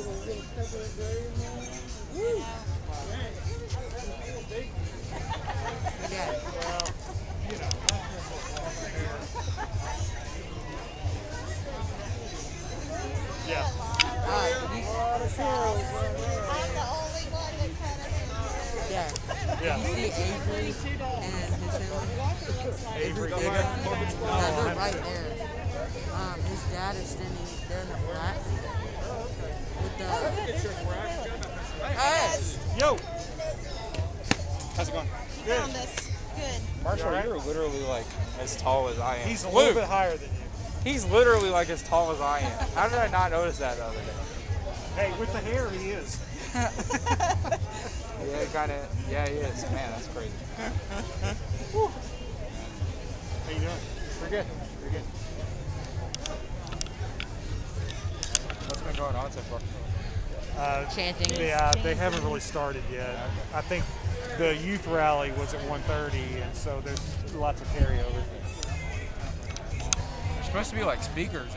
Dad. Dad. How's it going? Found us. Good. Marshall, alright? you're literally like as tall as I am. He's a Luke, little bit higher than you. He's literally like as tall as I am. How did I not notice that the other day? Hey, with the hair, he is. Yeah, kind of. Yeah, he is. Man, that's crazy. How you doing? We're good. We're good. What's been going on so far? Uh, Chanting. yeah, they haven't really started yet. I think the youth rally was at 1:30, and so there's lots of carryover. There's supposed to be like speakers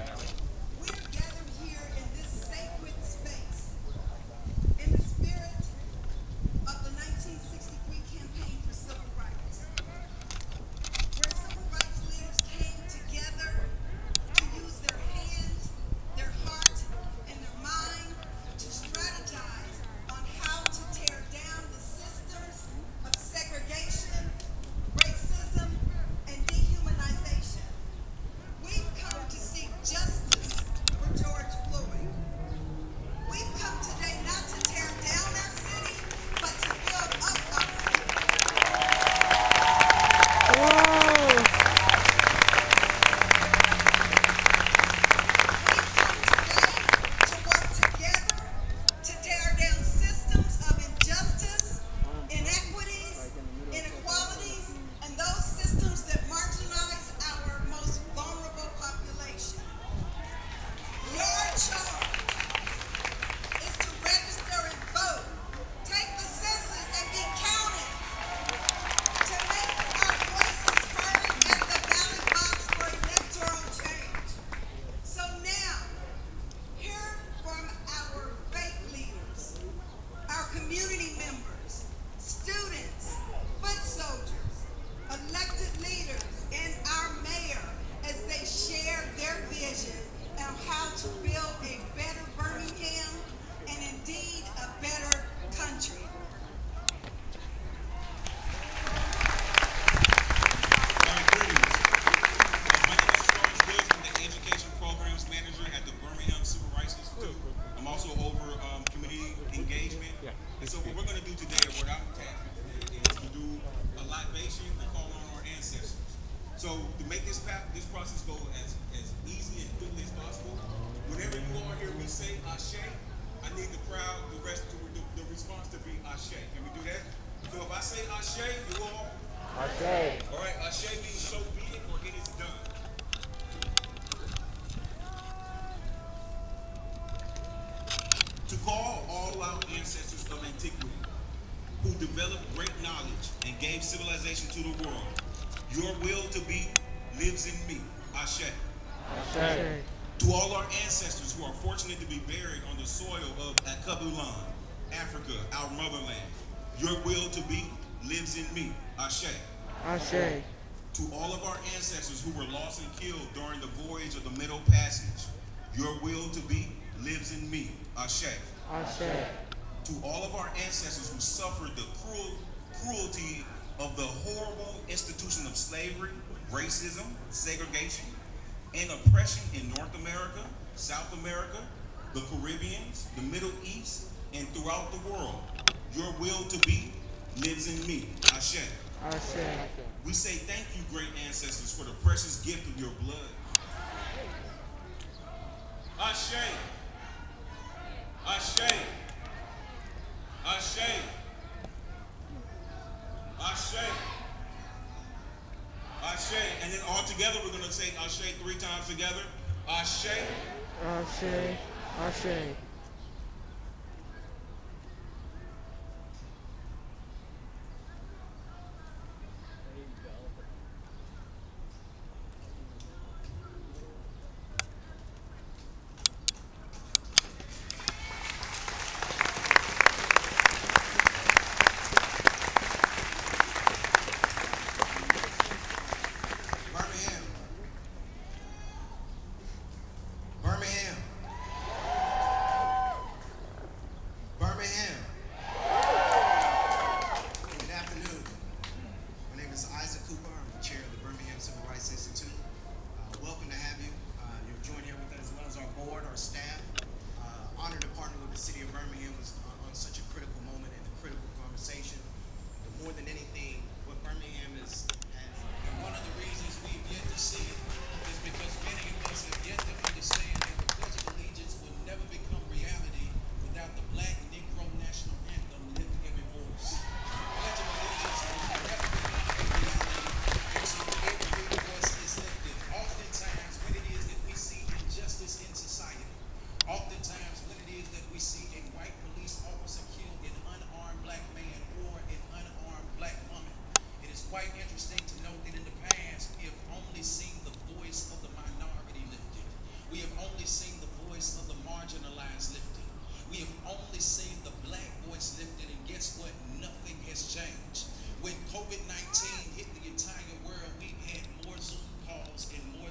So to make this pa- this process go as, as easy and quickly as possible, whenever you all hear me say Ashe, I need the crowd, the rest, the, the, the response to be Ashe. Can we do that? So if I say Ashe, you all Okay. all right, Ashe means so be it or it is done. To call all our ancestors of antiquity who developed great knowledge and gave civilization to the world, your will to be lives in me. Ashe. Okay. To all our ancestors who are fortunate to be buried on the soil of Alkebulan, Africa, our motherland, your will to be lives in me. Ashe. Ashe. To all of our ancestors who were lost and killed during the voyage of the Middle Passage, your will to be lives in me. Ashe. Ashe. To all of our ancestors who suffered the cruel cruelty of the horrible institution of slavery, racism, segregation, and oppression in North America, South America, the Caribbean, the Middle East, and throughout the world. Your will to be lives in me. Ashe. Ashe. We say thank you, great ancestors, for the precious gift of your blood. Ashe. Ashe. Ashe. Ashe. Ashe. And then all together we're going to say Ashe three times together. Ashe. Ashe. Ashe. has changed. When COVID 19 hit the entire world, we had more Zoom calls and more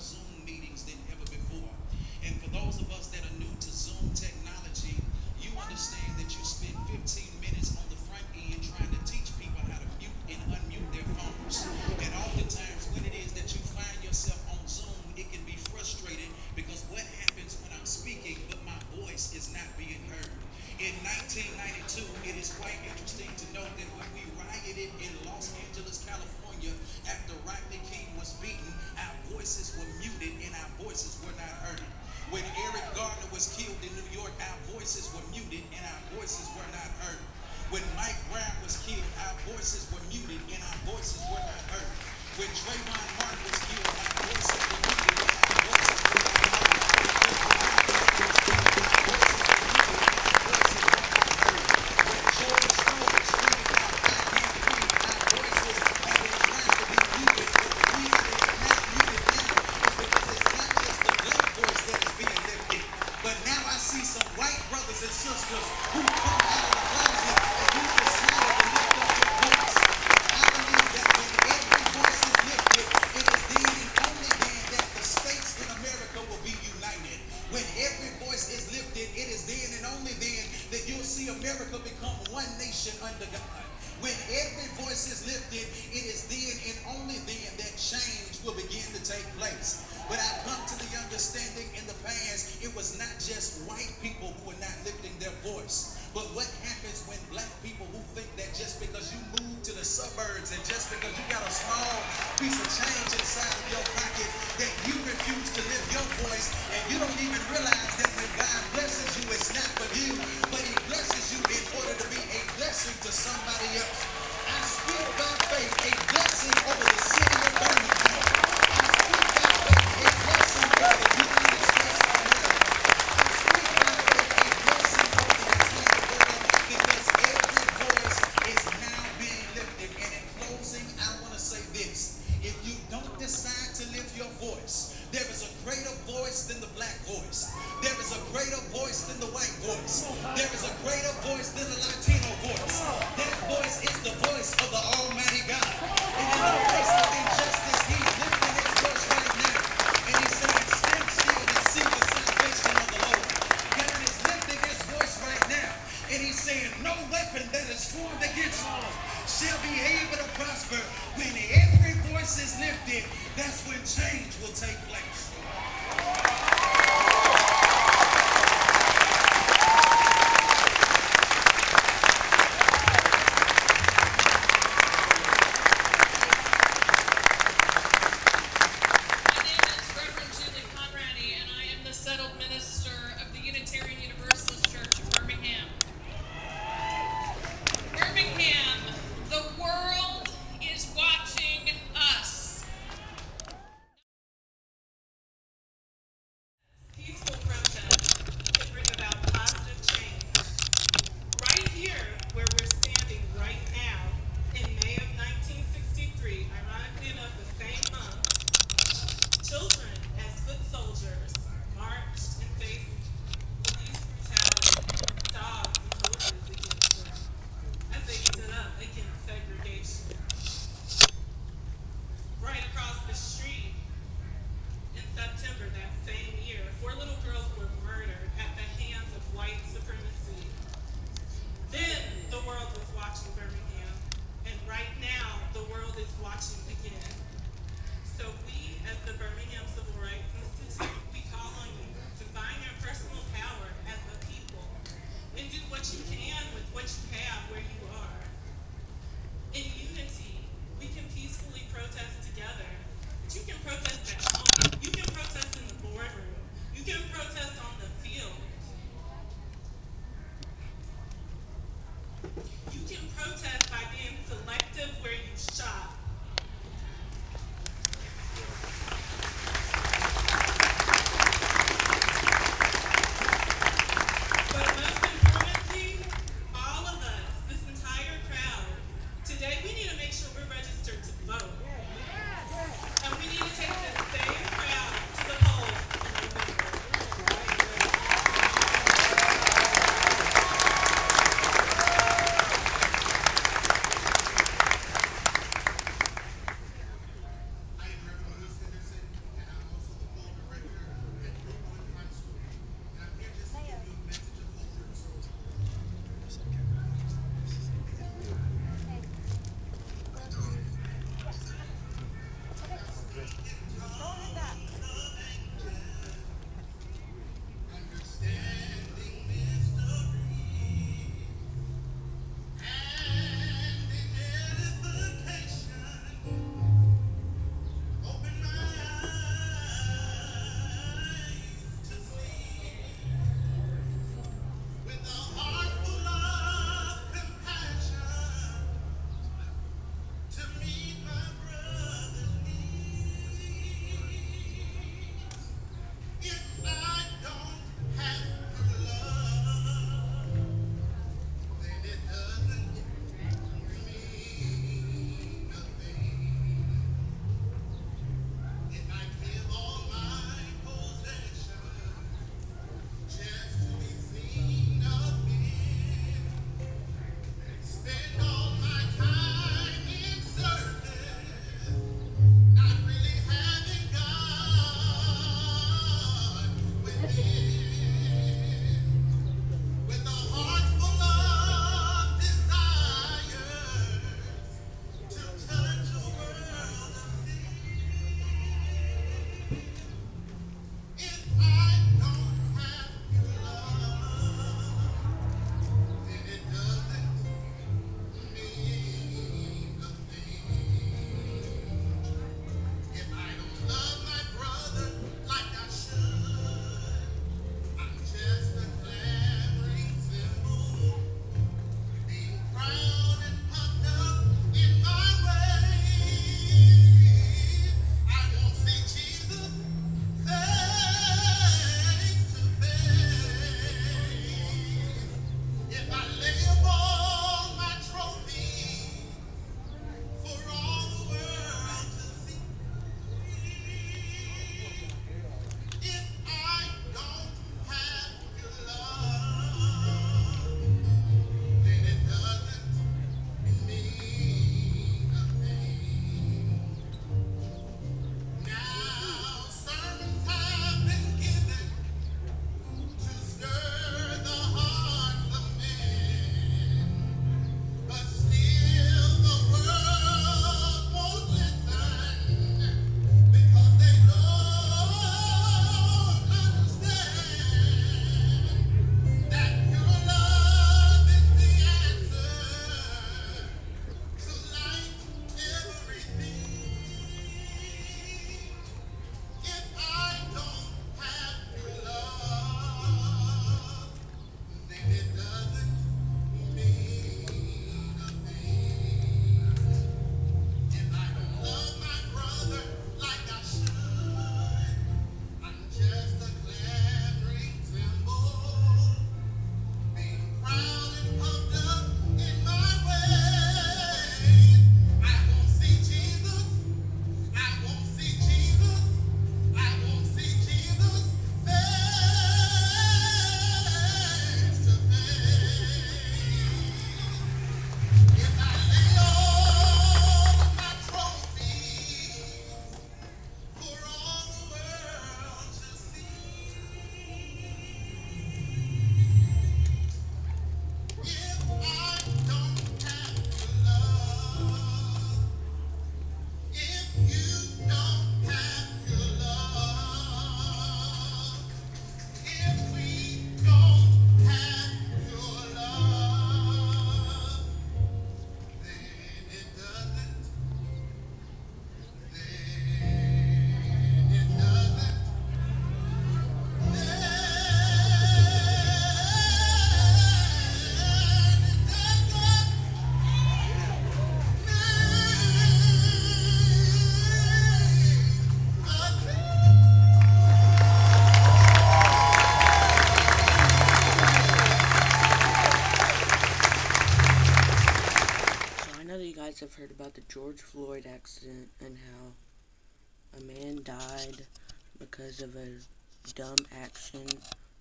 voices were muted and our voices were not heard. When Mike Brown was killed, our voices were muted and our voices were not heard. When Trayvon Martin was killed, sisters who protest died because of a dumb action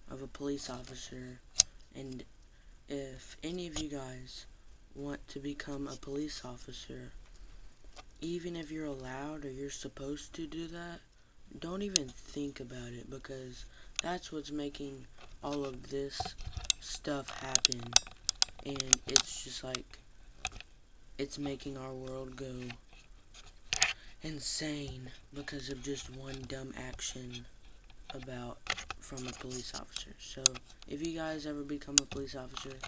of a police officer. And if any of you guys want to become a police officer, even if you're allowed or you're supposed to do that, don't even think about it because that's what's making all of this stuff happen. And it's just like, it's making our world go insane because of just one dumb action about from a police officer. So, if you guys ever become a police officer,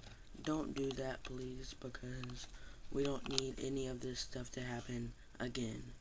don't do that please because we don't need any of this stuff to happen again.